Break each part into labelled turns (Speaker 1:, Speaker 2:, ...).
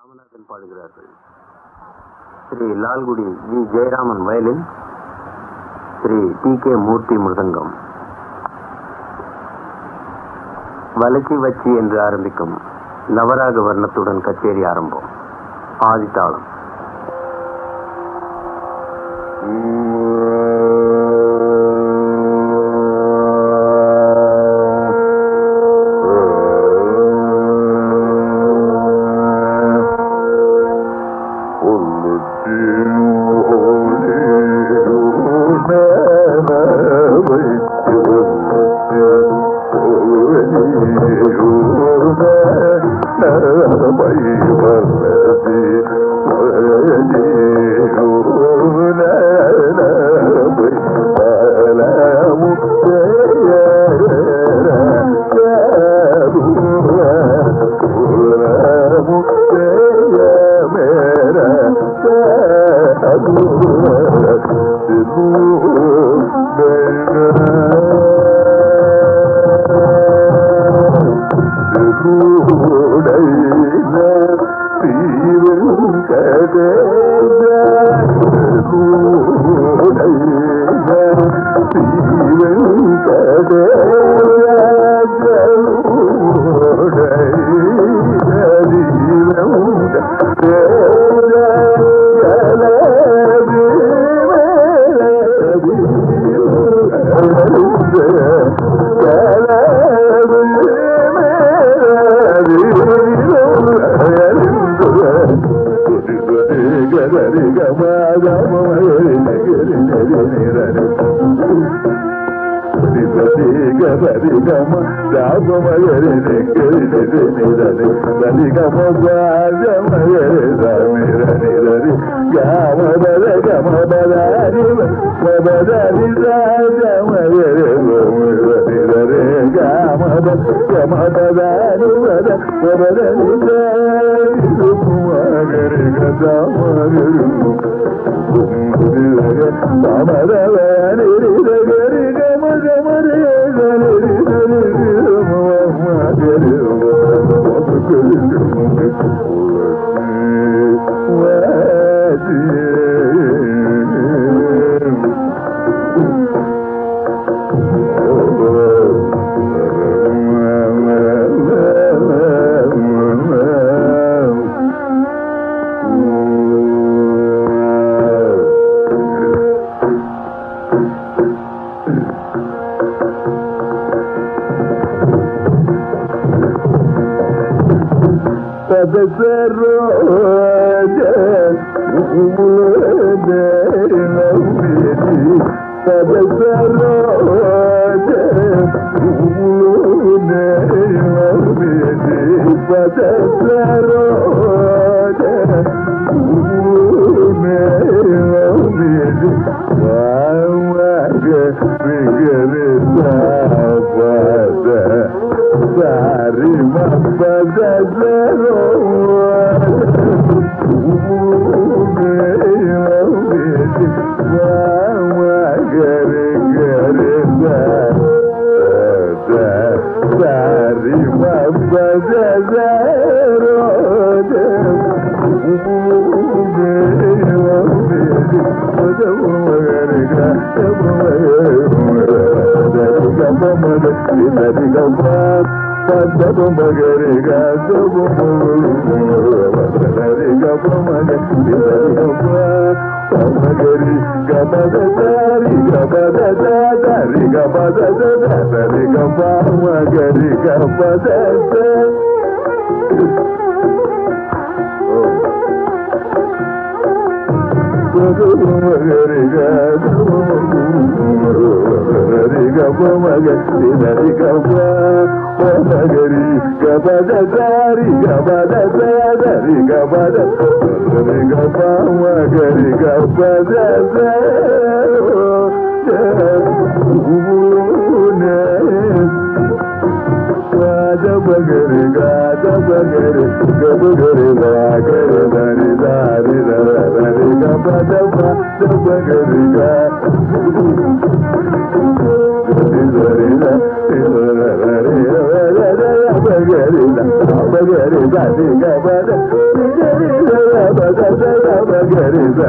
Speaker 1: ராமநாதன் பாடுகிறார்கள். Sri Lalgudi V. Jayaraman violin Sri T. K. Murthy mridangam. வலக்கி வச்சி என்று ஆரம்பிக்கும் நவராக வர்ணத்துடன் கச்சேரி ஆரம்பம். ஆதித்தாளம்.
Speaker 2: da varırım daba daba daba garida Dizarida Daba daba daba garida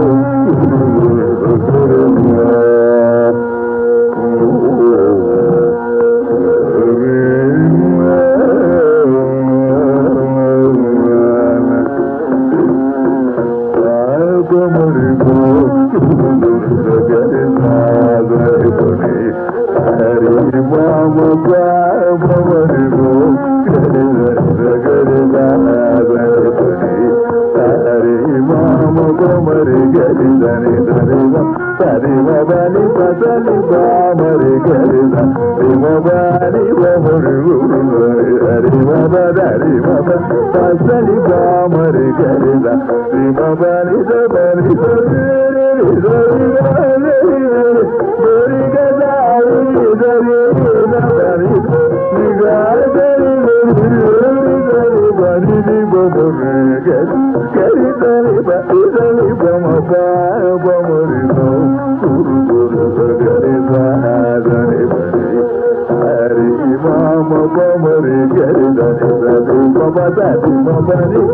Speaker 2: Buenos días.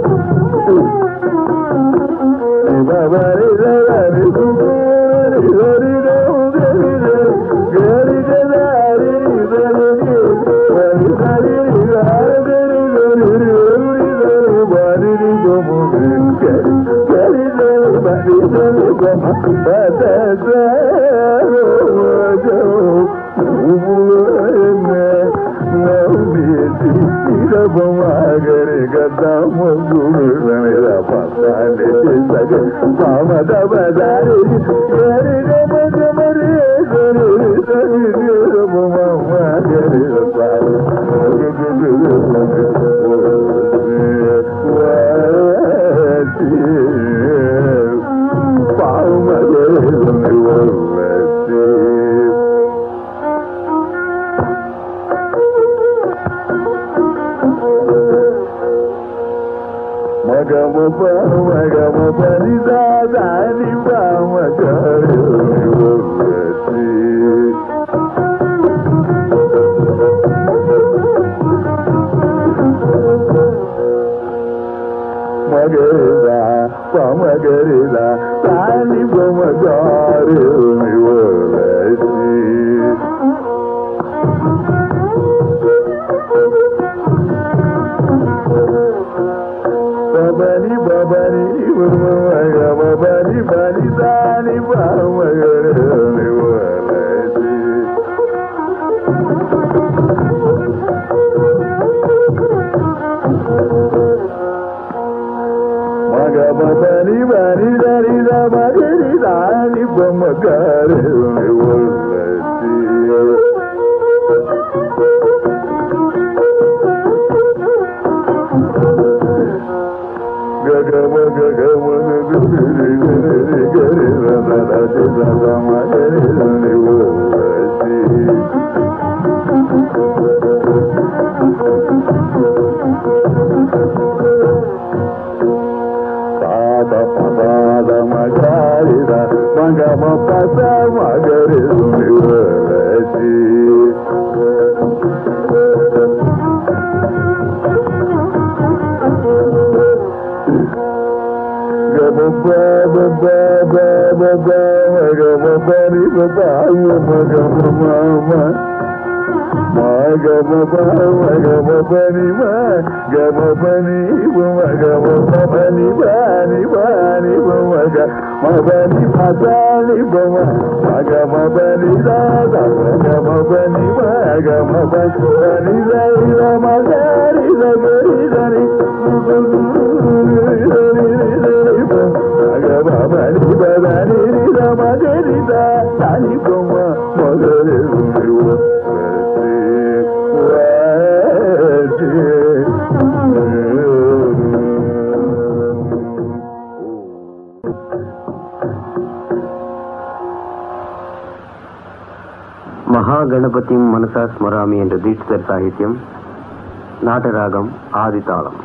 Speaker 2: ಮಗ ಮಗಮ ಬರಿದ ತಾಯಿ ಮಗಮ ಮಾಮ ಮಗಮ ಮಗಮ ಬನಿ ಮಗಮ ಬನಿ ಮಗಮ ಬನಿ ಬಾನಿ ಬಾನಿ ಮಗ మదని పదాలి బమ సగమ బని దాద సగమ బని మగమ బని లైల మగరి లగరి దని సగమ బని బదని రమగరి దని బొమ్మ మగరి
Speaker 1: ഗണപതിയും മനസാ സ്മരാമി എന്റെ ദീക്ഷിതർ സാഹിത്യം നാട്ടരാഗം ആദിതാളം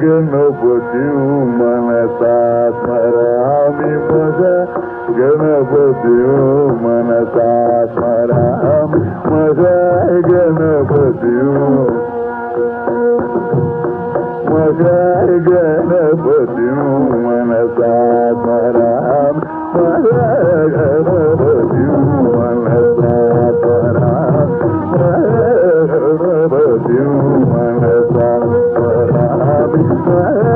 Speaker 2: ഗണപതിയും മനസാ സ്മരാമി മത गणपति मनसा स्मराम मजा गणपति मजा गणपति मनसा स्मराम मजा गणपति मनसा स्मराम मजा गणपति मनसा स्मराम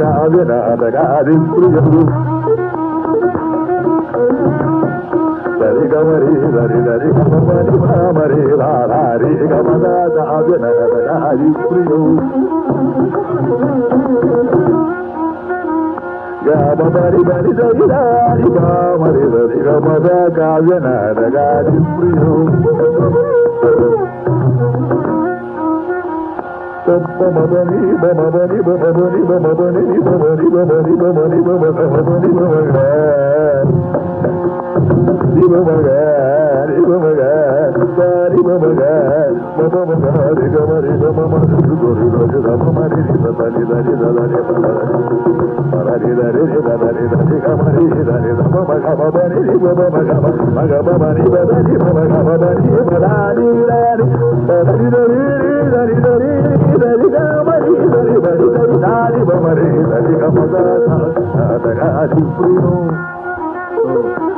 Speaker 2: రాధ రాధ రాధి ప్రియము సరి గమరి సరి సరి గమరి మరి రాధారి గమన రాధ రాధ రాధి ప్రియము గమ మరి మరి సరి రారి మరి సరి గమద కావ్య నారగారి ప్రియము Thank you. Oh.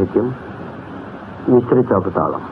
Speaker 1: ശ്യാമശാസ്ത്രികൾ സാഹിത്യം മിശ്ര ചാപ്പത്താളം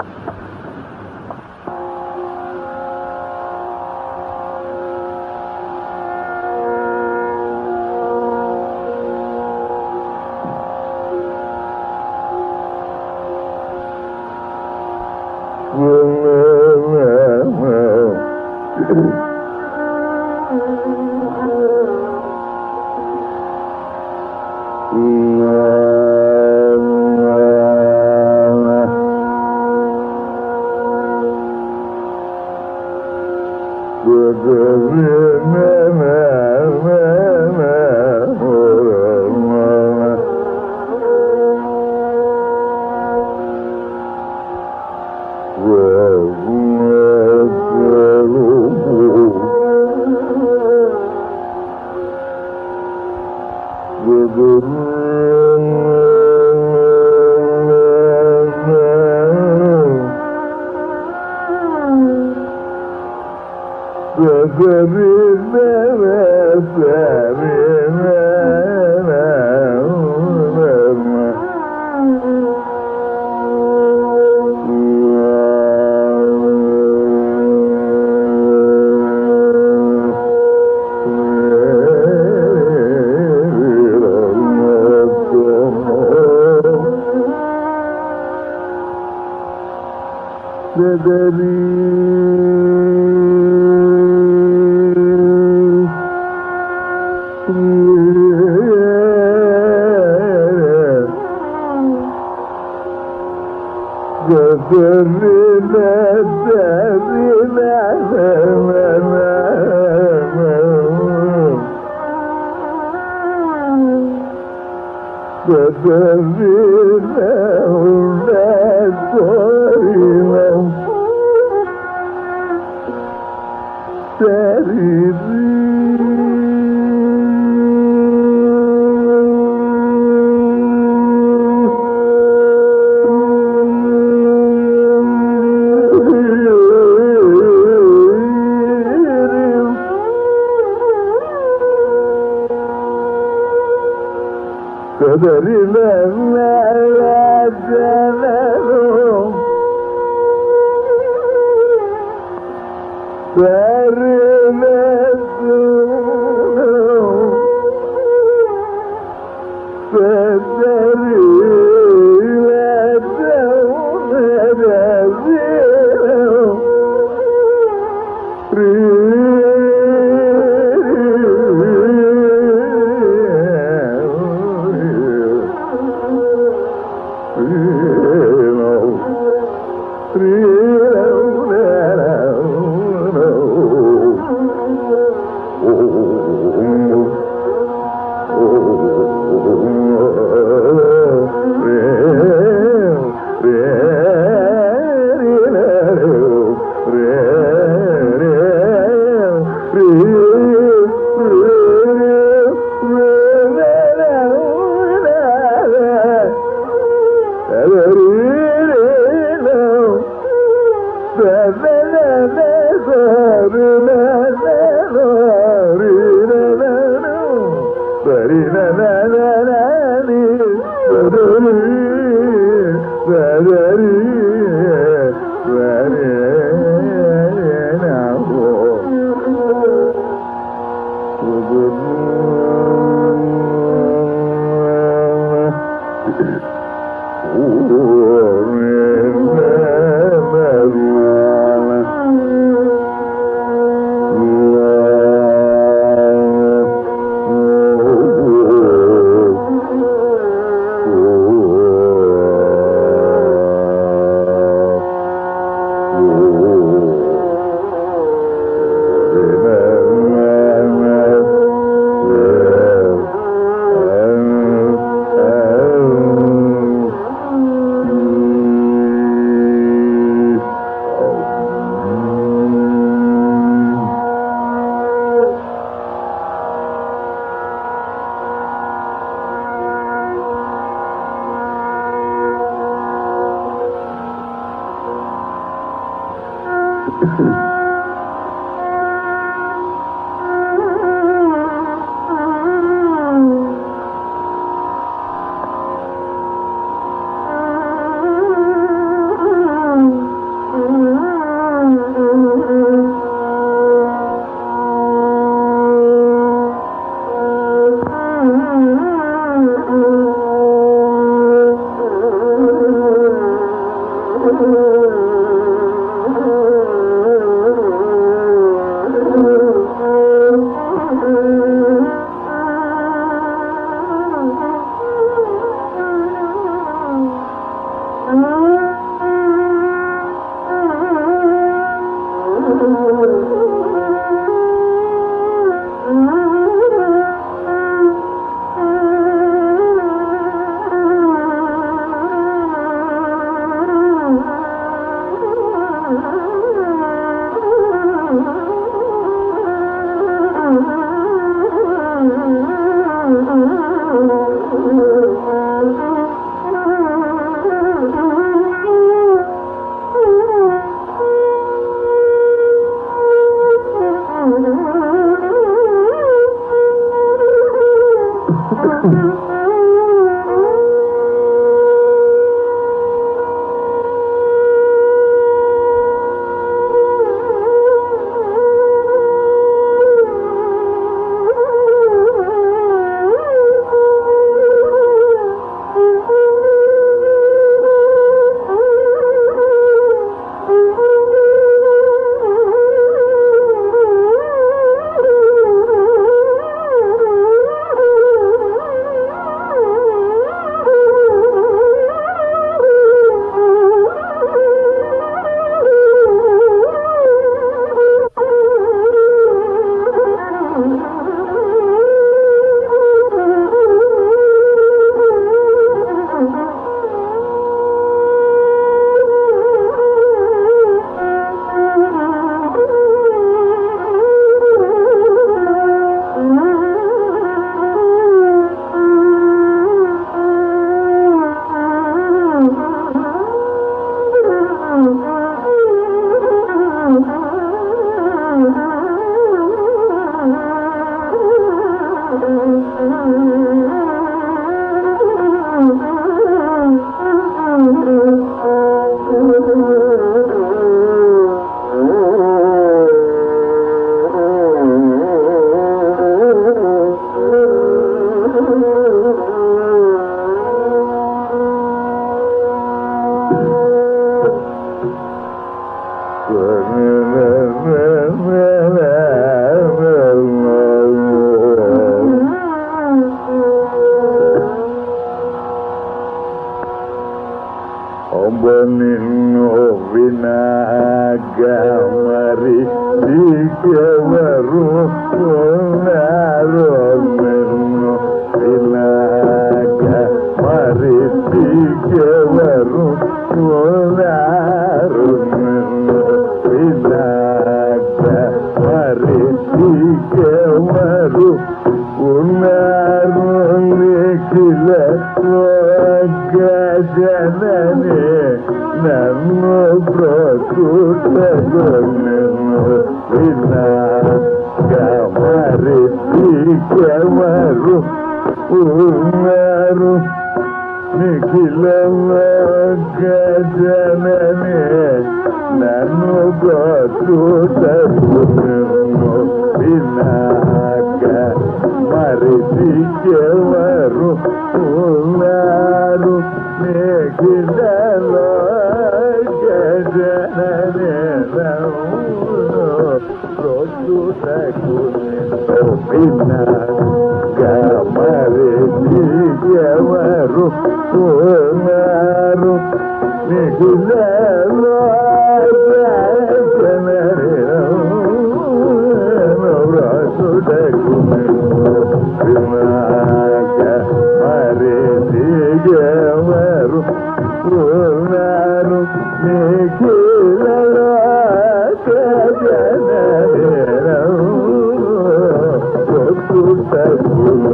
Speaker 2: Sério?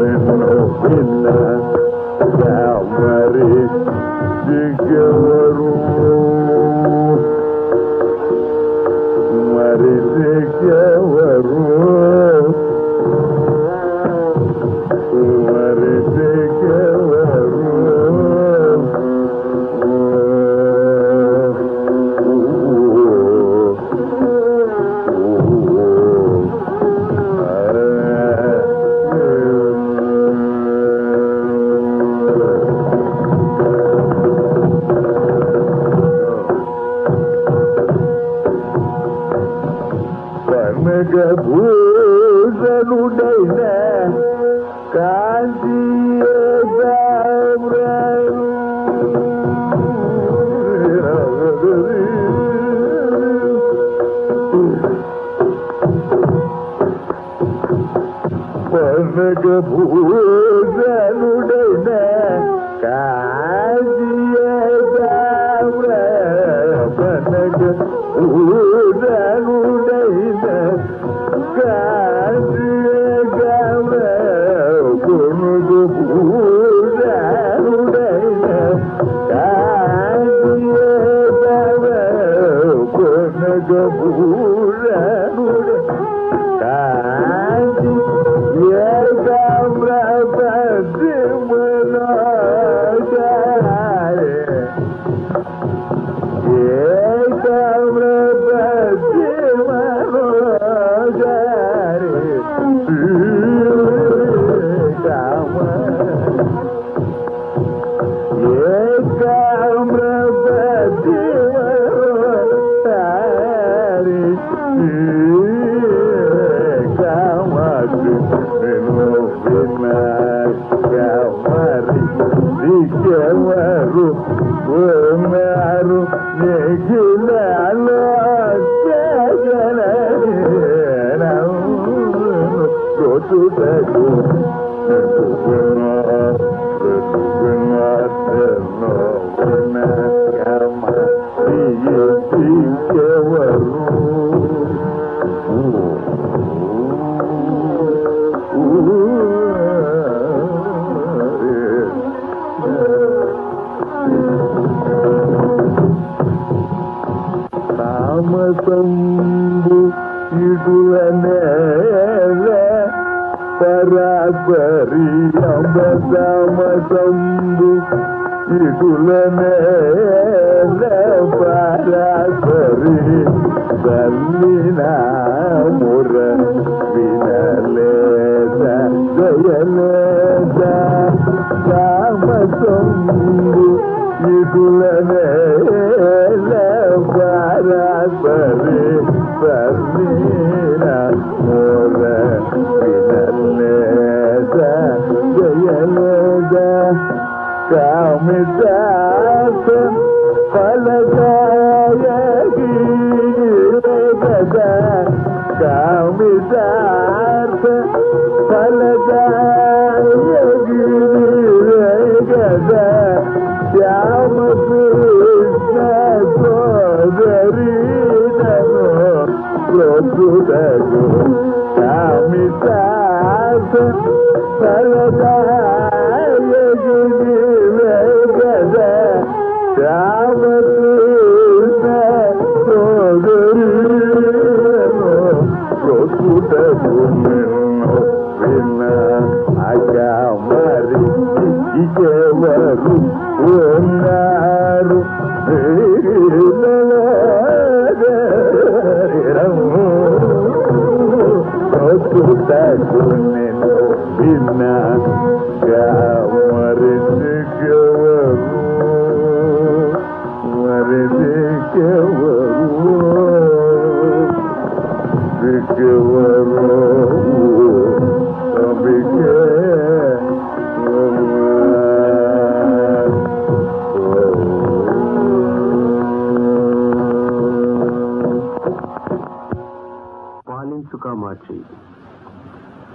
Speaker 1: సాక్షి.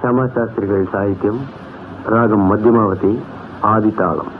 Speaker 1: మార్చి గారి సాహిత్యం రాగం Madhyamavati ఆదితాళం.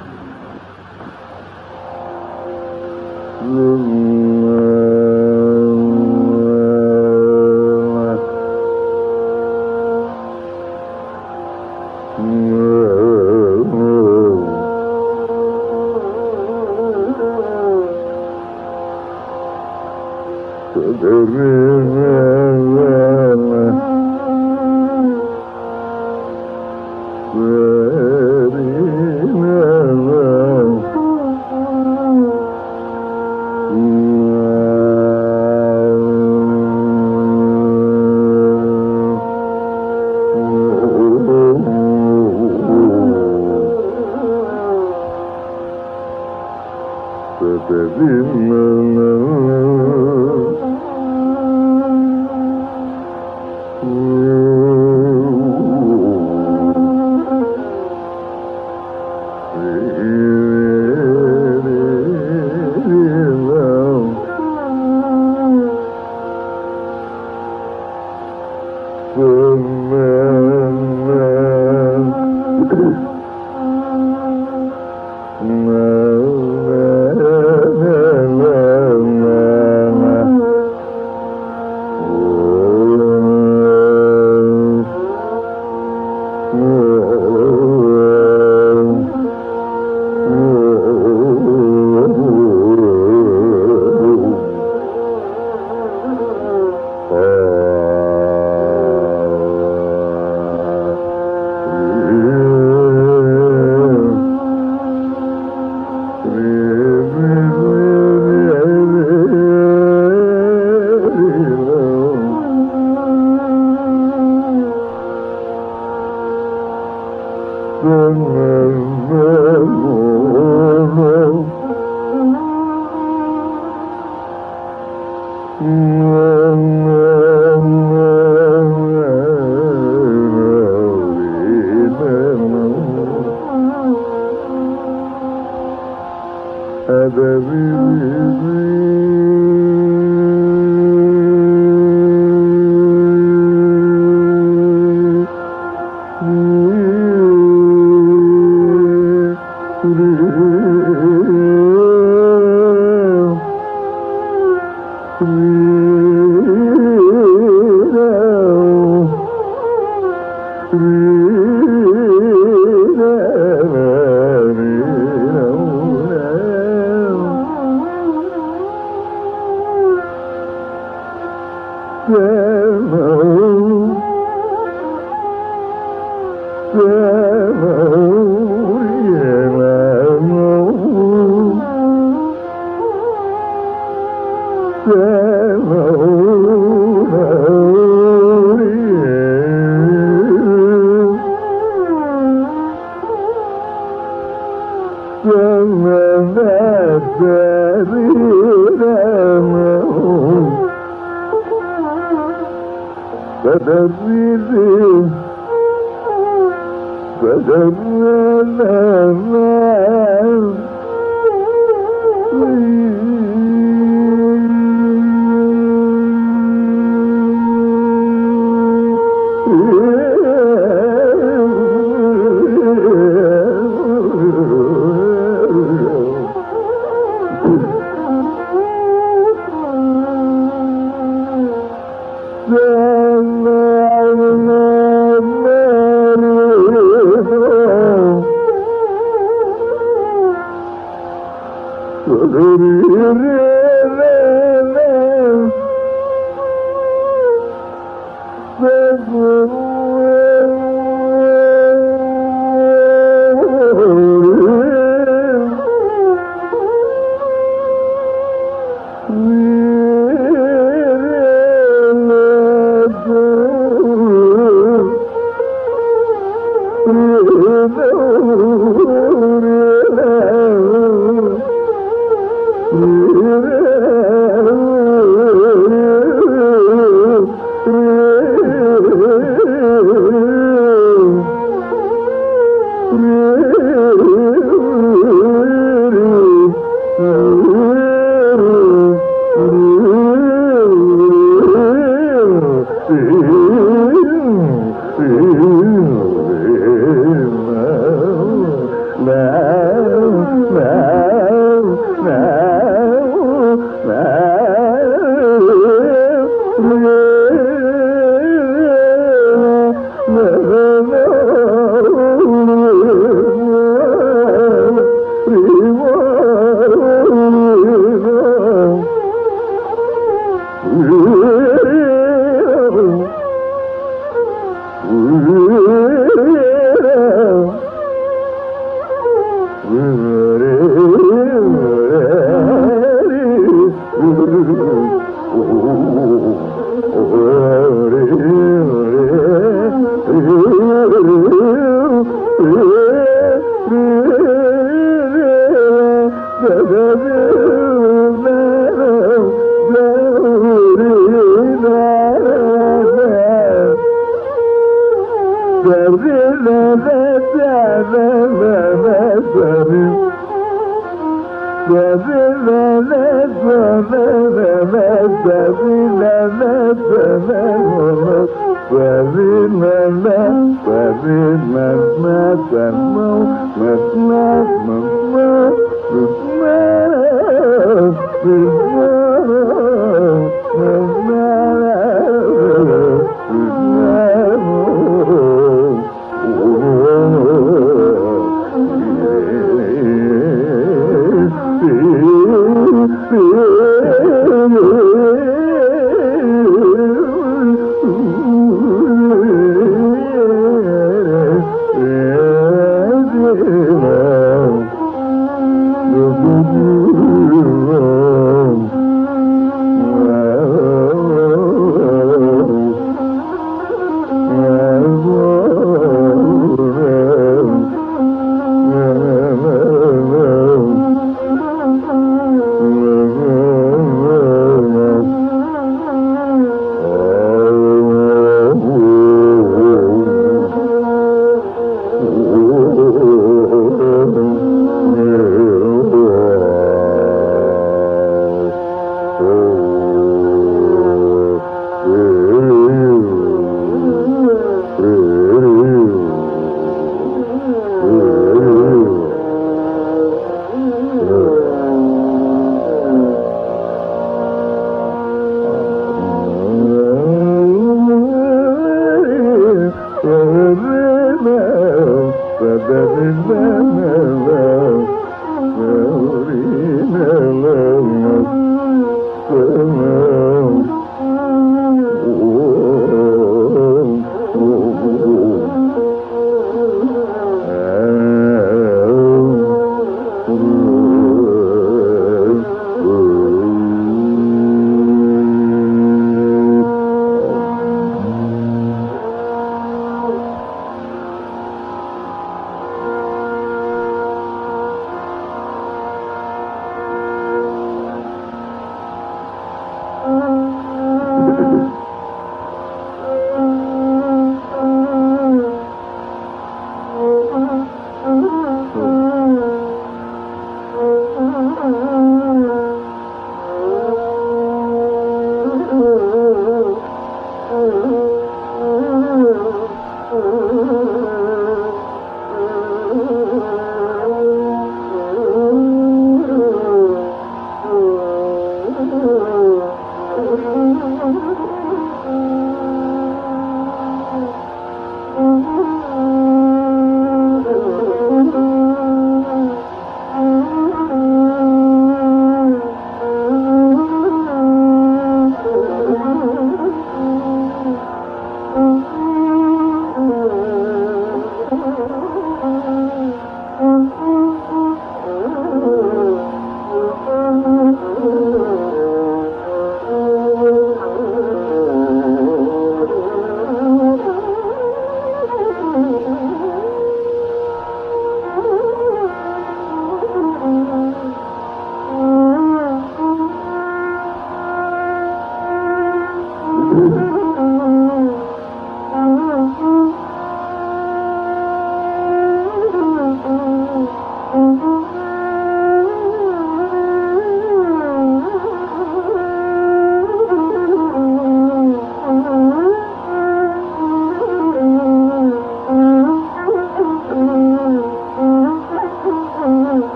Speaker 2: người. Thank Oh.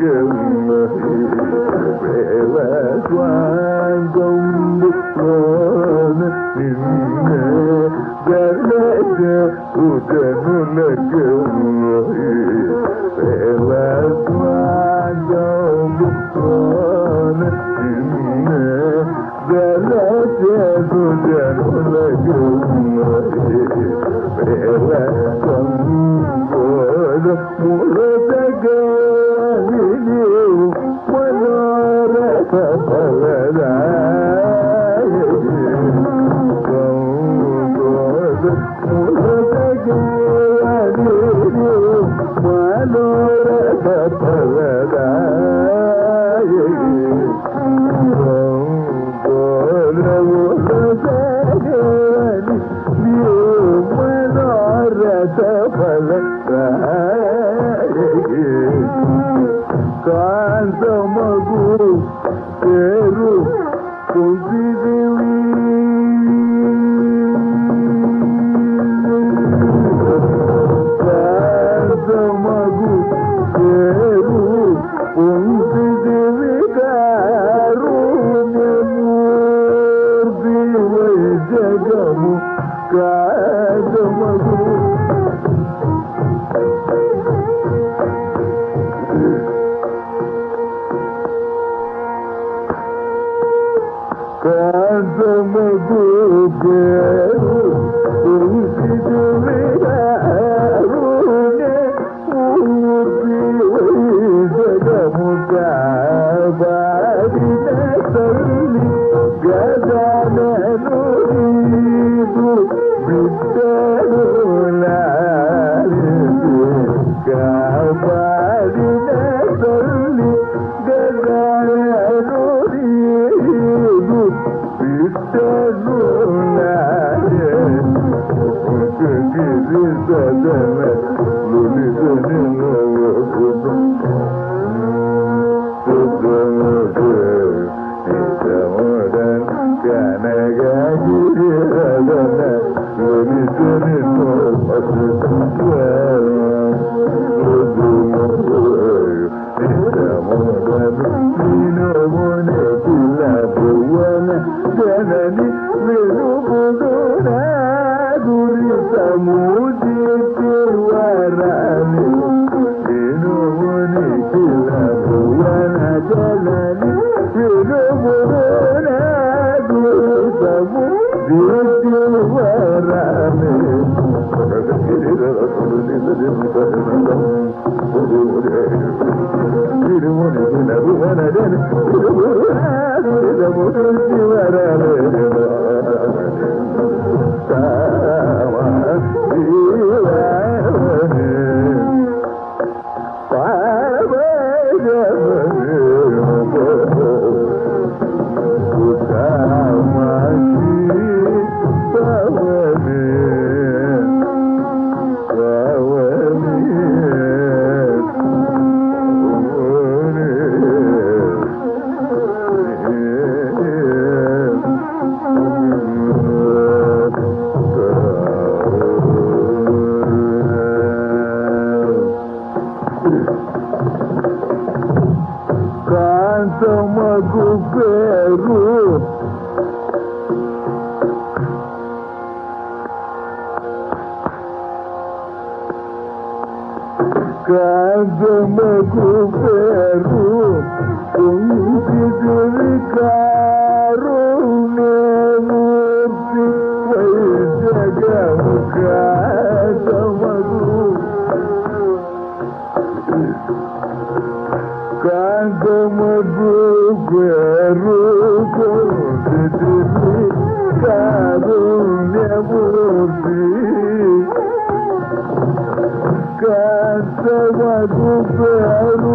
Speaker 2: gönlüm 对对对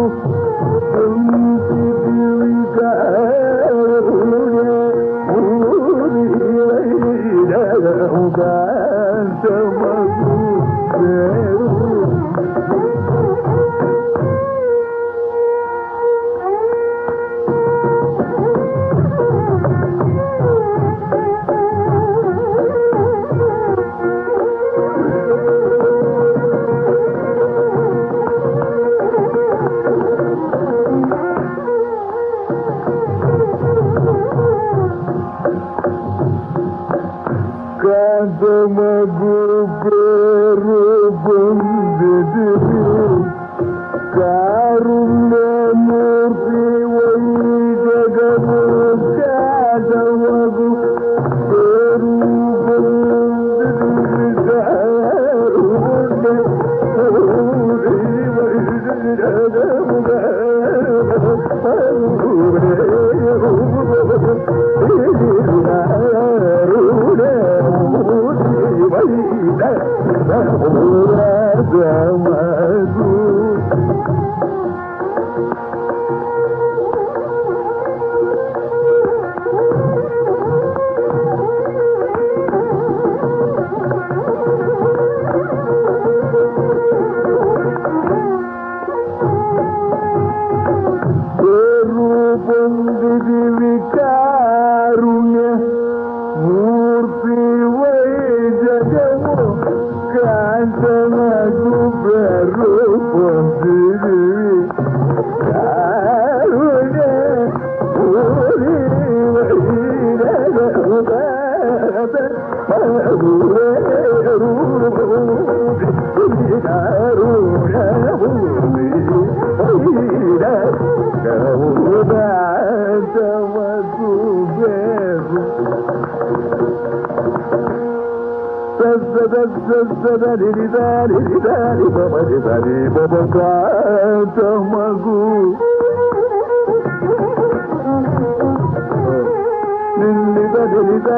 Speaker 2: Alpha.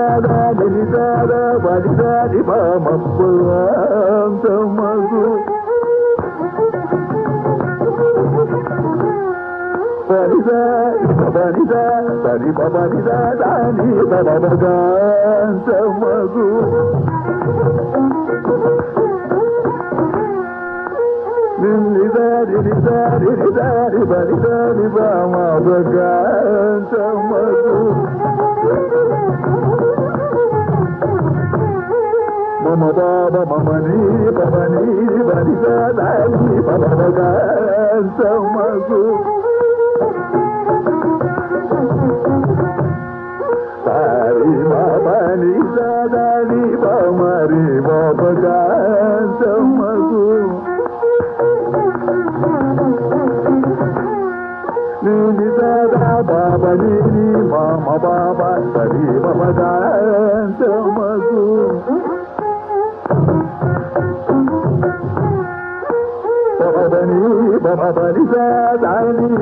Speaker 2: నిలిదాద నిలిదాద వడిదాడి మగు పరిదా పరిదా పరి పరిదా దాని మగు నిన్నిదారి నిదారి నిదారి బరిదారి మగు మమ బాబ మమని పవని బరిదారి మగు సారి బాబని దాదాని బమరి మగు నీని దాదా బాబా మామ బాబా సరి మగు علي ضرب لسان علي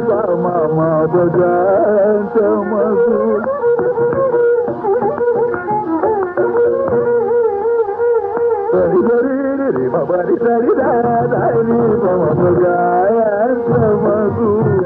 Speaker 2: ما تجاه انت مسؤول ما بالي سالي داد عيني فما انت مسؤول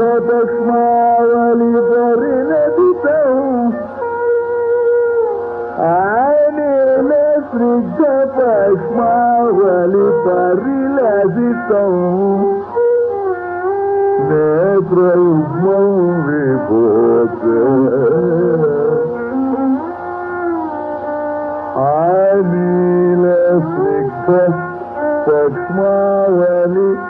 Speaker 2: فتسمع ولفرنبته عن نسر فتسمع ولفرنبته نسر الموهبة عن نسر فتسمع ولفرنبته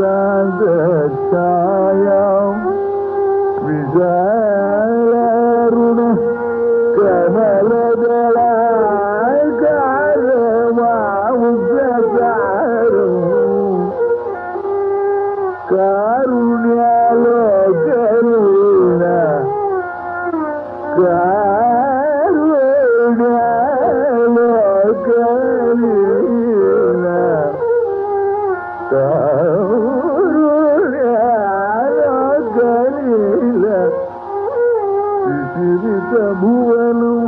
Speaker 2: grandest I am. విసిరిత భువనం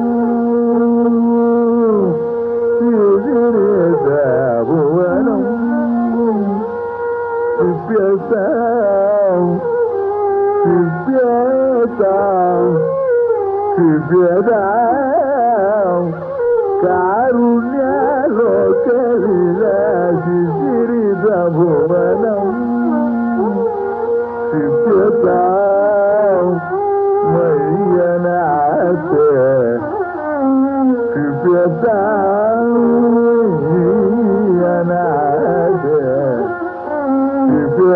Speaker 2: విసిరిత భువనం Sipiasam, Sipiasam, Sipiasam, Karunyalo Kalila Sisirita Bhuvanam,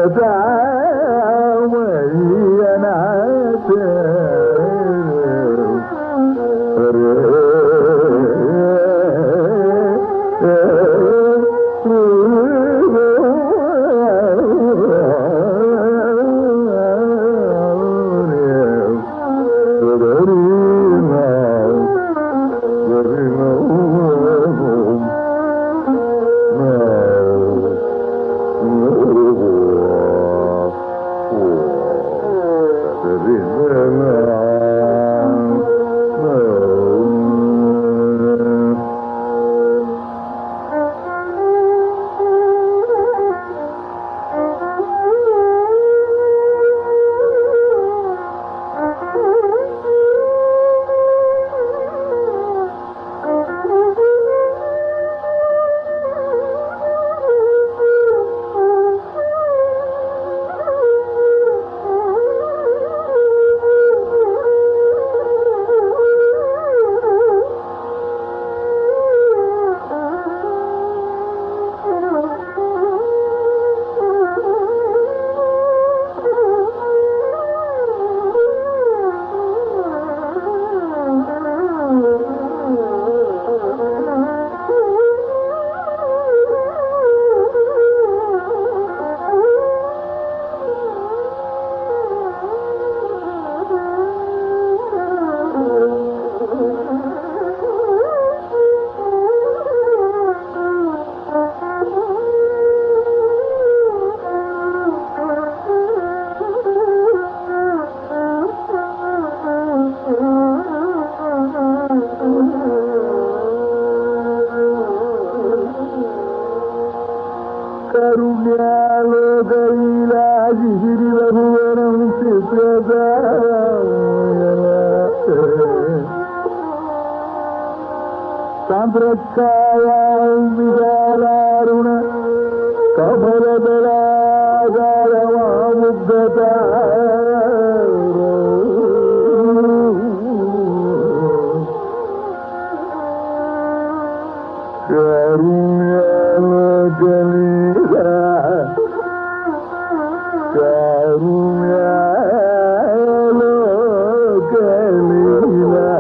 Speaker 2: da కరుణ్యలోకలీలా కరుణ్యలోకలీలా